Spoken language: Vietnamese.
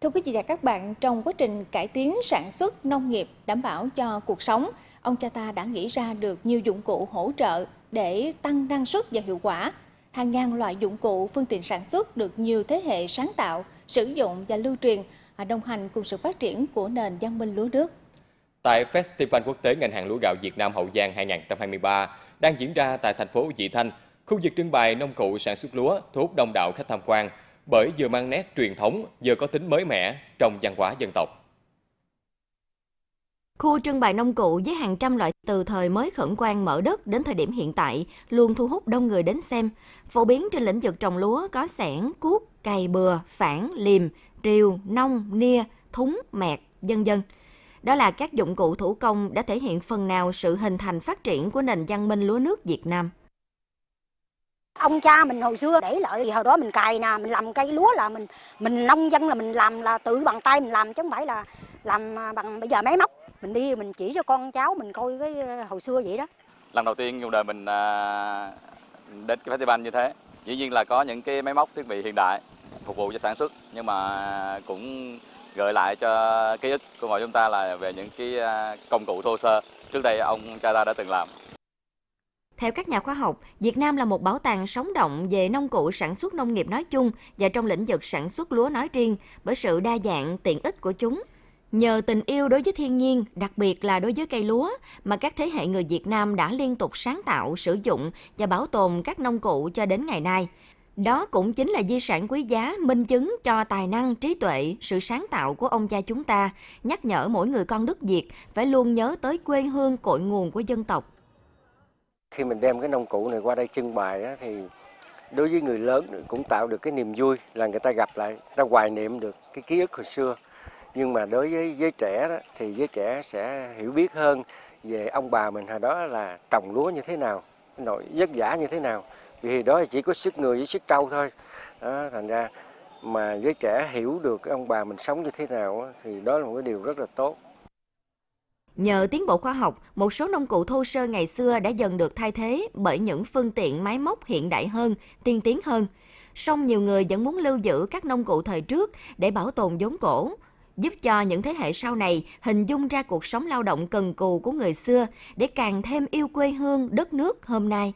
Thưa quý vị và các bạn, trong quá trình cải tiến sản xuất nông nghiệp đảm bảo cho cuộc sống, ông cha ta đã nghĩ ra được nhiều dụng cụ hỗ trợ để tăng năng suất và hiệu quả. Hàng ngàn loại dụng cụ, phương tiện sản xuất được nhiều thế hệ sáng tạo, sử dụng và lưu truyền, à, đồng hành cùng sự phát triển của nền văn minh lúa nước. Tại Festival Quốc tế ngành hàng lúa gạo Việt Nam Hậu Giang 2023 đang diễn ra tại thành phố Vị Thanh, khu vực trưng bày nông cụ sản xuất lúa thu hút đông đảo khách tham quan bởi vừa mang nét truyền thống vừa có tính mới mẻ trong văn hóa dân tộc. Khu trưng bày nông cụ với hàng trăm loại từ thời mới khẩn quan mở đất đến thời điểm hiện tại luôn thu hút đông người đến xem. Phổ biến trên lĩnh vực trồng lúa có sẻn, cuốc, cày bừa, phản, liềm, rìu, nông, nia, thúng, mẹt, dân dân. Đó là các dụng cụ thủ công đã thể hiện phần nào sự hình thành phát triển của nền văn minh lúa nước Việt Nam. Ông cha mình hồi xưa để lợi thì hồi đó mình cày nè, mình làm cây lúa là mình mình nông dân là mình làm là tự bằng tay mình làm chứ không phải là làm à, bằng bây giờ máy móc. Mình đi mình chỉ cho con cháu mình coi cái à, hồi xưa vậy đó. Lần đầu tiên trong đời mình à, đến cái festival như thế. Dĩ nhiên là có những cái máy móc thiết bị hiện đại phục vụ cho sản xuất nhưng mà cũng gợi lại cho ký ức của mọi chúng ta là về những cái công cụ thô sơ trước đây ông cha ta đã từng làm. Theo các nhà khoa học, Việt Nam là một bảo tàng sống động về nông cụ sản xuất nông nghiệp nói chung và trong lĩnh vực sản xuất lúa nói riêng bởi sự đa dạng, tiện ích của chúng. Nhờ tình yêu đối với thiên nhiên, đặc biệt là đối với cây lúa, mà các thế hệ người Việt Nam đã liên tục sáng tạo, sử dụng và bảo tồn các nông cụ cho đến ngày nay. Đó cũng chính là di sản quý giá minh chứng cho tài năng, trí tuệ, sự sáng tạo của ông cha chúng ta, nhắc nhở mỗi người con đất Việt phải luôn nhớ tới quê hương cội nguồn của dân tộc. Khi mình đem cái nông cụ này qua đây trưng bày á, thì đối với người lớn cũng tạo được cái niềm vui là người ta gặp lại, người ta hoài niệm được cái ký ức hồi xưa. Nhưng mà đối với giới trẻ đó, thì giới trẻ sẽ hiểu biết hơn về ông bà mình hồi đó là trồng lúa như thế nào, nội vất vả như thế nào. Vì đó chỉ có sức người với sức trâu thôi. Đó, thành ra mà giới trẻ hiểu được ông bà mình sống như thế nào thì đó là một cái điều rất là tốt. Nhờ tiến bộ khoa học, một số nông cụ thô sơ ngày xưa đã dần được thay thế bởi những phương tiện máy móc hiện đại hơn, tiên tiến hơn. Song nhiều người vẫn muốn lưu giữ các nông cụ thời trước để bảo tồn vốn cổ, giúp cho những thế hệ sau này hình dung ra cuộc sống lao động cần cù của người xưa để càng thêm yêu quê hương, đất nước hôm nay.